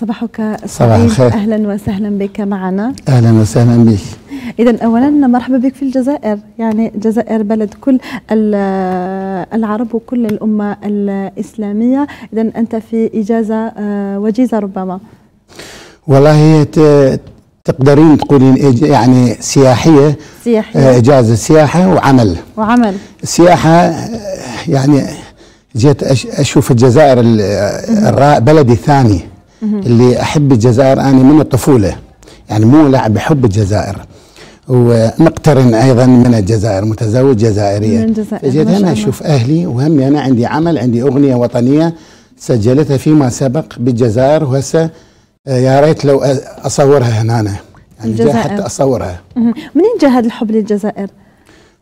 صباحك سعيد. أهلا وسهلا بك معنا. أهلا وسهلا بك. إذا أولا مرحبا بك في الجزائر. يعني الجزائر بلد كل العرب وكل الأمة الإسلامية. إذا أنت في إجازة آه، وجيزة ربما. والله تقدرين تقولين يعني سياحية. سياحية. آه، إجازة سياحة وعمل. وعمل. سياحة آه، يعني جيت أشوف الجزائر بلدي الثاني. اللي أحب الجزائر أنا من الطفولة. يعني مو لاعب بحب الجزائر. ومقترن أيضا من الجزائر متزوج جزائرية. من الجزائر فجيت هنا أشوف أهلي وهمي أنا عندي عمل عندي أغنية وطنية سجلتها فيما سبق بالجزائر وهسه آه، يا ريت لو أصورها هنا أنا. يعني جاي حتى أصورها. منين جاء هذا الحب للجزائر؟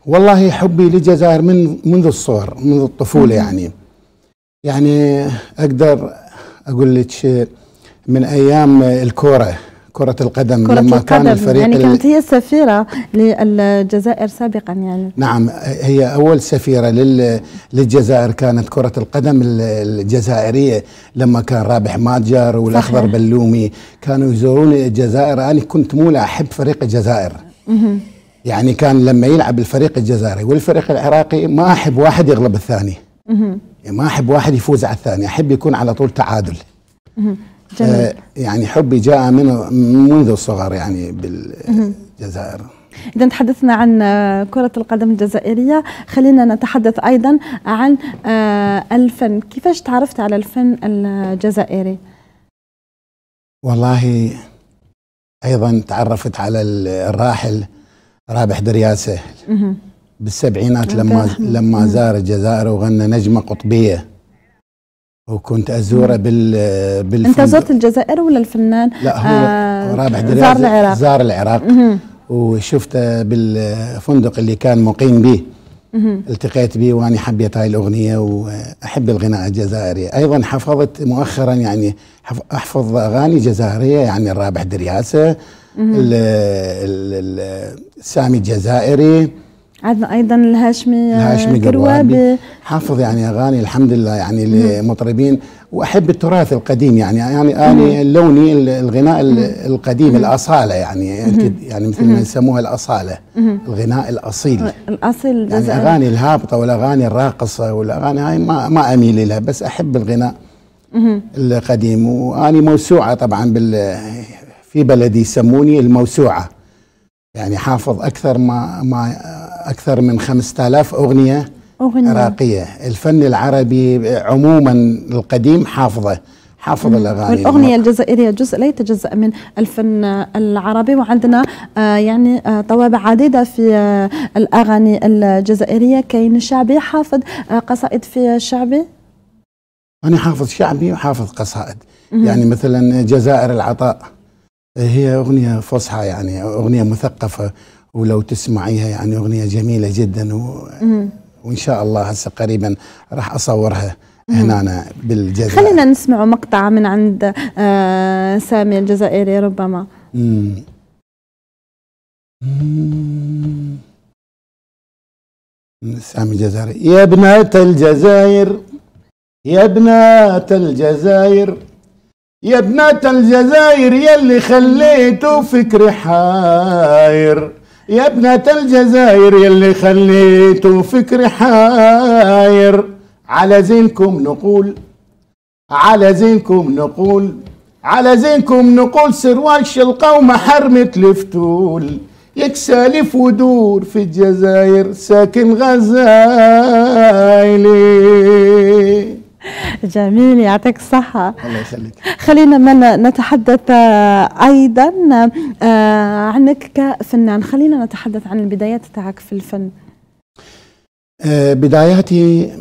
والله حبي للجزائر من منذ الصغر منذ الطفولة يعني. يعني أقدر أقول لك من أيام الكورة كرة القدم كرة لما القدم كان الفريق يعني كانت هي السفيرة للجزائر سابقا يعني. نعم هي أول سفيرة للجزائر كانت كرة القدم الجزائرية لما كان رابح ماجر والأخضر بلومي كانوا يزورون الجزائر. أنا كنت مولع أحب فريق الجزائر. يعني كان لما يلعب الفريق الجزائري والفريق العراقي ما أحب واحد يغلب الثاني. يعني ما أحب واحد يفوز على الثاني أحب يكون على طول تعادل. جميل. آه، يعني حبي جاء من منذ الصغر يعني بالجزائر. إذا تحدثنا عن كرة القدم الجزائرية. خلينا نتحدث أيضا عن آه، الفن. كيفاش تعرفت على الفن الجزائري؟ والله أيضا تعرفت على الراحل رابح درياسة بالسبعينات لما لما زار الجزائر وغنى نجمة قطبية. وكنت ازوره بال بال أنت زرت الجزائر ولا الفنان؟ لا هو آه رابح زار العراق. زار العراق. وشفته بالفندق اللي كان مقيم به. التقيت به وأني حبيت هاي الأغنية وأحب الغناء الجزائري. أيضا حفظت مؤخرا يعني أحفظ أغاني جزائرية يعني الرابح درياسة السامي الجزائري. عندنا أيضا الهاشمي الهاشمي قروابي حافظ يعني أغاني الحمد لله يعني لمطربين وأحب التراث القديم يعني يعني اني لوني الغناء القديم الأصالة يعني يعني مثل ما يسموها الأصالة. الغناء الأصيل. الأصيل يعني أغاني الهابطة والأغاني الراقصة والأغاني هاي ما ما أميل لها بس أحب الغناء القديم. واني موسوعة طبعا بال في بلدي يسموني الموسوعة. يعني حافظ أكثر ما ما أكثر من 5000 أغنية أغنية. عراقية. الفن العربي عموما القديم حافظه حافظ الأغاني. والأغنية الجزائرية جزء لا يتجزا من الفن العربي. وعندنا آه يعني آه طوابع عديدة في آه الأغاني الجزائرية. كاين شعبي حافظ قصائد في الشعبي أنا حافظ شعبي وحافظ قصائد. يعني مثلا جزائر العطاء هي أغنية فصحى يعني أغنية مثقفة. ولو تسمعيها يعني أغنية جميلة جدا و... وإن شاء الله هسه قريبا راح أصورها هنا بالجزائر. خلينا نسمع مقطع من عند آه سامي الجزائري ربما. مم. سامي الجزائري. يا ابنة الجزائر يا ابنة الجزائر يا ابنة الجزائر يلي خليتوا فكري حاير. يا ابنة الجزائر يلي خليتوا فكري حاير. على زينكم نقول على زينكم نقول على زينكم نقول سروال شلقة ومحرمة الفتول يكسالف ودور في الجزائر ساكن غزايلي. جميل يعطيك الصحة. الله يخليك. خلينا من نتحدث آه، أيضا آه، عنك كفنان. خلينا نتحدث عن البدايات تاعك في الفن. آه، بداياتي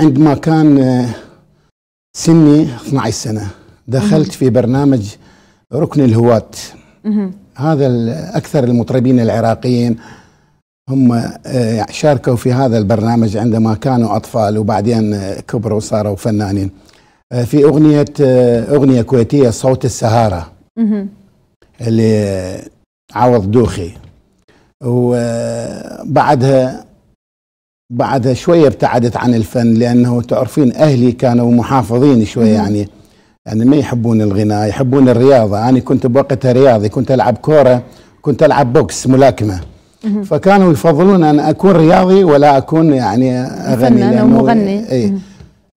عندما كان سني 12 سنة دخلت في برنامج ركن الهواة. هذا أكثر المطربين العراقيين هم آه، شاركوا في هذا البرنامج عندما كانوا أطفال وبعدين آه، كبروا وصاروا فنانين. آه، في أغنية أغنية كويتية صوت السهارة. اللي عوض دوخي. وبعدها بعدها شوية ابتعدت عن الفن لأنه تعرفين أهلي كانوا محافظين شوية يعني يعني ما يحبون الغناء يحبون الرياضة. أنا كنت بوقتها رياضي كنت ألعب كورة كنت ألعب بوكس ملاكمة. فكانوا يفضلون أن أكون رياضي ولا أكون يعني أغني فنان لأنه ومغني. أي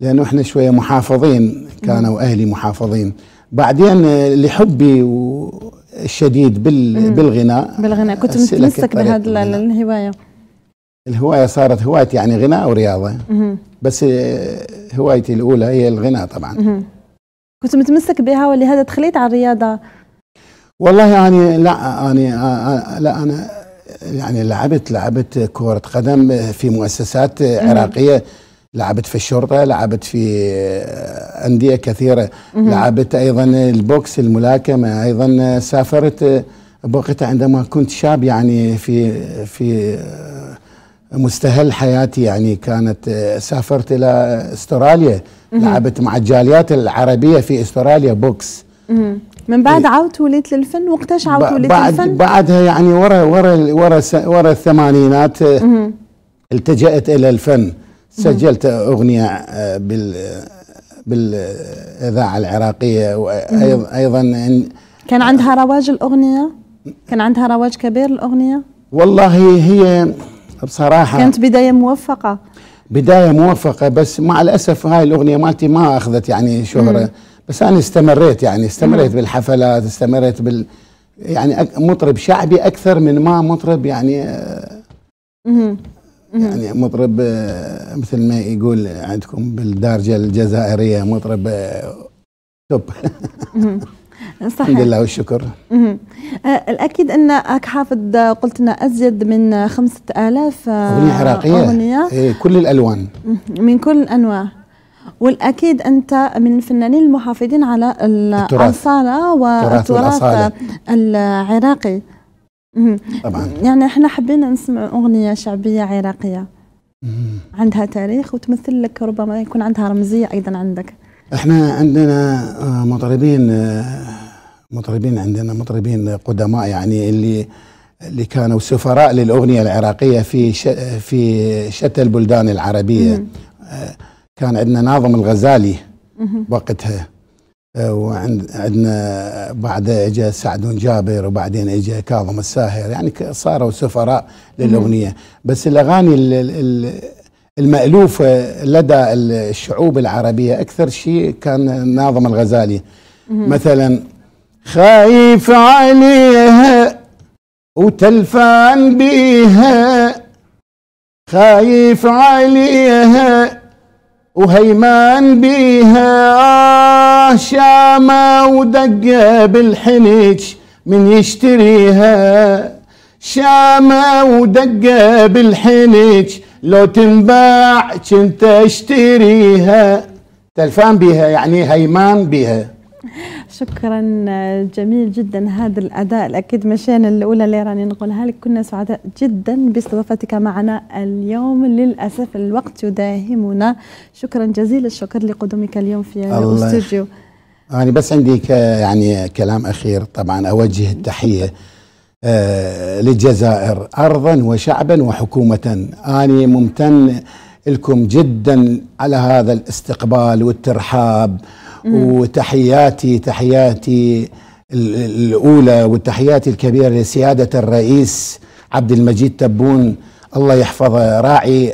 لأنه إحنا شوية محافظين كانوا أهلي محافظين. بعدين آه، لحبي الشديد بال بالغناء بالغناء. كنت متمسك بالغناء. الهواية. الهواية صارت هوايتي يعني غناء ورياضة. مهم. بس آه، هوايتي الأولى هي الغناء طبعا. كنت متمسك بها ولهذا دخليت على الرياضة؟ والله يعني لا أنا آه، آه، لا أنا يعني لعبت لعبت كرة قدم في مؤسسات عراقية. لعبت في الشرطة لعبت في أندية كثيرة. لعبت أيضا البوكس الملاكمة أيضا سافرت بوقتها عندما كنت شاب يعني في في مستهل حياتي. يعني كانت سافرت إلى استراليا. لعبت مع الجاليات العربية في استراليا بوكس. من بعد عودت وليت للفن وقتاش عودت وليت بعد للفن؟ بعدها يعني ورا ورا ورا ورا الثمانينات آه،. التجأت إلى الفن. سجلت أغنية آه، بال بالإذاعة العراقية وأيضا كان عندها رواج الأغنية؟ كان عندها رواج كبير الأغنية؟ والله هي بصراحة كانت بداية موفقة. بداية موفقة بس مع الأسف هاي الأغنية مالتي ما أخذت يعني شهرة. بس أنا استمريت يعني استمريت بالحفلات استمريت بال يعني مطرب شعبي أكثر من ما مطرب يعني. يعني مطرب آه، مثل ما يقول عندكم بالدارجة الجزائرية مطرب آه، توب. مهم. الحمد صحيح لله والشكر. آه، الأكيد أنك حافظ قلت لنا أزيد من خمسة آلاف أغنية عراقية. أغنية. إيه كل الألوان. من كل الأنواع والأكيد أنت من الفنانين المحافظين على. الأصالة والتراث. العراقي. طبعا يعني إحنا حبينا نسمع أغنية شعبية عراقية مم. عندها تاريخ وتمثل لك ربما يكون عندها رمزية أيضا عندك إحنا عندنا آه، مطربين آه، مطربين عندنا مطربين قدماء يعني اللي اللي كانوا سفراء للأغنية العراقية في ش في شتى البلدان العربية كان عندنا ناظم الغزالي وقتها. آه، وعند عندنا بعد اجى سعد جابر وبعدين اجى كاظم الساهر. يعني صاروا سفراء للأغنية. بس الأغاني ال- ال- المألوفة لدى الشعوب العربية أكثر شيء كان ناظم الغزالي. مثلا خايف عليها وتلفان بيها خايف عليها وهيمان بيها شامة ودقة بالحنج من يشتريها. شامة ودقة بالحنج لو تنباع كنت أشتريها. تلفان بيها يعني هيمان بيها. شكرا جميل جدا هذا الأداء. الأكيد مشينا الأولى اللي راني نقولها لك. كنا سعداء جدا باستضافتك معنا اليوم. للأسف الوقت يداهمنا. شكرا جزيل الشكر لقدومك اليوم في الاستوديو. أنا بس عندي ك يعني كلام أخير طبعا. أوجه التحية آه للجزائر أرضا وشعبا وحكومة. أنا ممتن لكم جدا على هذا الاستقبال والترحاب. وتحياتي تحياتي ال- الأولى والتحيات الكبيرة لسيادة الرئيس عبد المجيد تبون. الله يحفظه راعي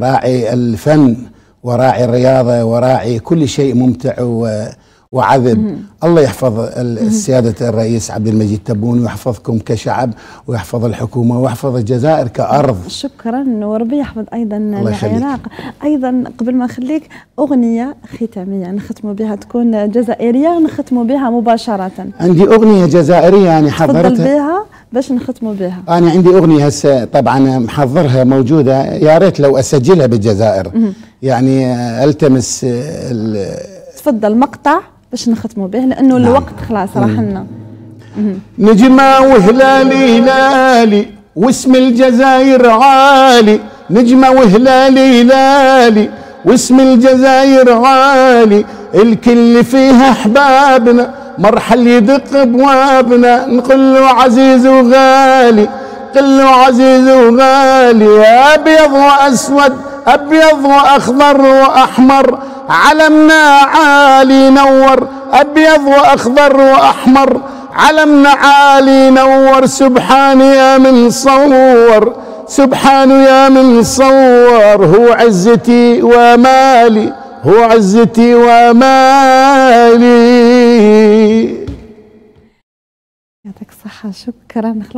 راعي الفن وراعي الرياضة وراعي كل شيء ممتع و وعذب. الله يحفظ ال- السيادة الرئيس عبد المجيد تبون ويحفظكم كشعب ويحفظ الحكومة ويحفظ الجزائر كأرض. شكرا وربي يحفظ يخليك. العراق أيضا قبل ما نخليك أغنية ختامية نختموا بها تكون جزائرية ونختموا بها مباشرة. عندي أغنية جزائرية يعني تفضل حضرتها. بها باش نختموا بها. أنا عندي أغنية هسه طبعا محضرها موجودة يا ريت لو أسجلها بالجزائر. يعني ألتمس ال- تفضل مقطع. باش نختموا به لأنه نعم. الوقت خلاص راح لنا. نجمة وهلالي لالي واسم الجزائر عالي. نجمة وهلالي لالي واسم الجزائر عالي. الكل فيها أحبابنا مرحل يدق بوابنا. نقول له عزيز وغالي قل له عزيز وغالي. أبيض وأسود أبيض وأخضر وأحمر. علمنا عالي نور أبيض وأخضر وأحمر. علمنا عالي نور سبحان يا من صور. سبحان يا من صور هو عزتي ومالي هو عزتي ومالي. يعطيك الصحة شكرا. خلاص.